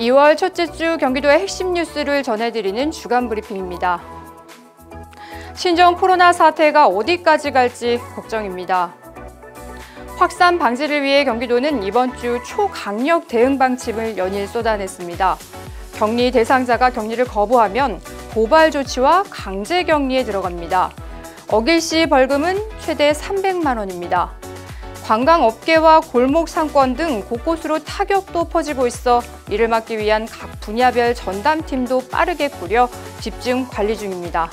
2월 첫째 주 경기도의 핵심 뉴스를 전해드리는 주간 브리핑입니다. 신종 코로나 사태가 어디까지 갈지 걱정입니다. 확산 방지를 위해 경기도는 이번 주 초강력 대응 방침을 연일 쏟아냈습니다. 격리 대상자가 격리를 거부하면 고발 조치와 강제 격리에 들어갑니다. 어길 시 벌금은 최대 300만 원입니다. 관광업계와 골목 상권 등 곳곳으로 타격도 퍼지고 있어 이를 막기 위한 각 분야별 전담팀도 빠르게 꾸려 집중 관리 중입니다.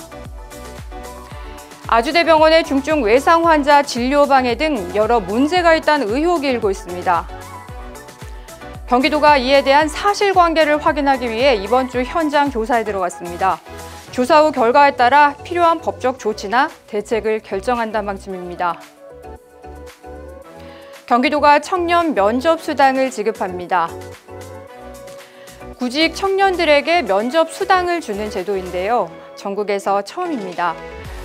아주대병원의 중증 외상 환자 진료 방해 등 여러 문제가 있다는 의혹이 일고 있습니다. 경기도가 이에 대한 사실관계를 확인하기 위해 이번 주 현장 조사에 들어갔습니다. 조사 후 결과에 따라 필요한 법적 조치나 대책을 결정한다는 방침입니다. 경기도가 청년 면접 수당을 지급합니다. 구직 청년들에게 면접 수당을 주는 제도인데요. 전국에서 처음입니다.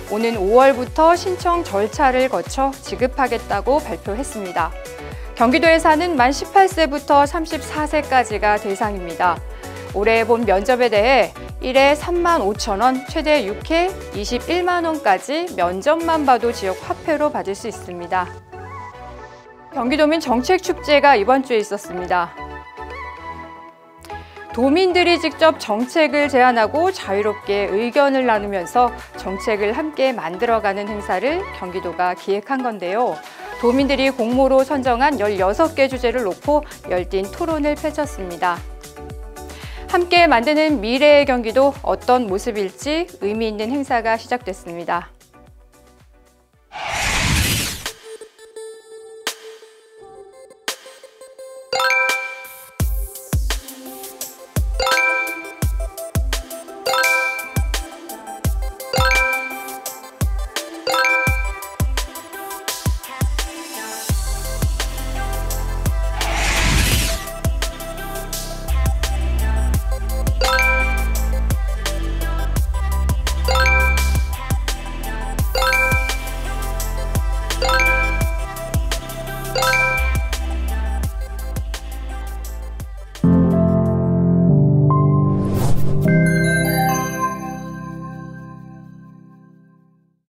오는 5월부터 신청 절차를 거쳐 지급하겠다고 발표했습니다. 경기도에 사는 만 18세부터 34세까지가 대상입니다. 올해 본 면접에 대해 1회 3만 5천 원, 최대 6회 21만 원까지 면접만 봐도 지역 화폐로 받을 수 있습니다. 경기도민 정책축제가 이번 주에 있었습니다. 도민들이 직접 정책을 제안하고 자유롭게 의견을 나누면서 정책을 함께 만들어가는 행사를 경기도가 기획한 건데요. 도민들이 공모로 선정한 16개 주제를 놓고 열띤 토론을 펼쳤습니다. 함께 만드는 미래의 경기도 어떤 모습일지 의미 있는 행사가 시작됐습니다.